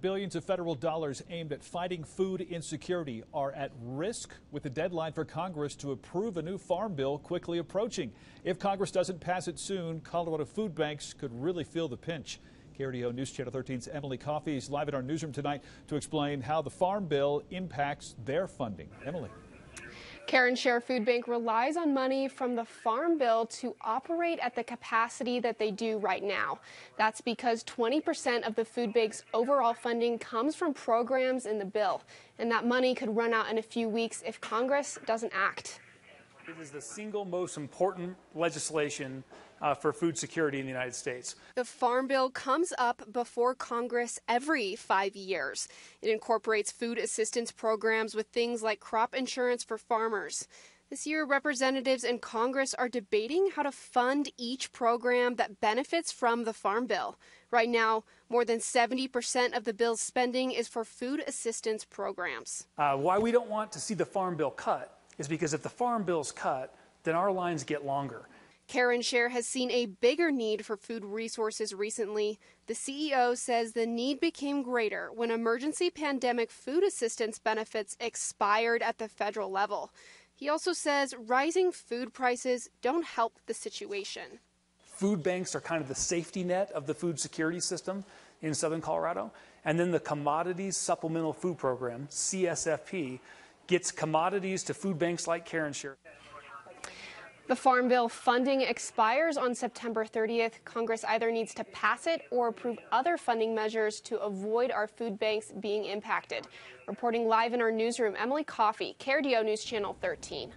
Billions of federal dollars aimed at fighting food insecurity are at risk with the deadline for Congress to approve a new farm bill quickly approaching. If Congress doesn't pass it soon, Colorado food banks could really feel the pinch. KRDO News Channel 13's Emily Coffey is live in our newsroom tonight to explain how the farm bill impacts their funding. Emily. Care and Share Food Bank relies on money from the Farm Bill to operate at the capacity that they do right now. That's because 20% of the food bank's overall funding comes from programs in the bill, and that money could run out in a few weeks if Congress doesn't act. It is the single most important legislation uh, for food security in the United States. The Farm Bill comes up before Congress every five years. It incorporates food assistance programs with things like crop insurance for farmers. This year, representatives in Congress are debating how to fund each program that benefits from the Farm Bill. Right now, more than 70% of the bill's spending is for food assistance programs. Uh, why we don't want to see the Farm Bill cut is because if the Farm Bill's cut, then our lines get longer. Care and Share has seen a bigger need for food resources recently. The CEO says the need became greater when emergency pandemic food assistance benefits expired at the federal level. He also says rising food prices don't help the situation. Food banks are kind of the safety net of the food security system in southern Colorado. And then the Commodities Supplemental Food Program, CSFP, gets commodities to food banks like Care and Share. The Farm Bill funding expires on September 30th. Congress either needs to pass it or approve other funding measures to avoid our food banks being impacted. Reporting live in our newsroom, Emily Coffey, KRDO News Channel 13.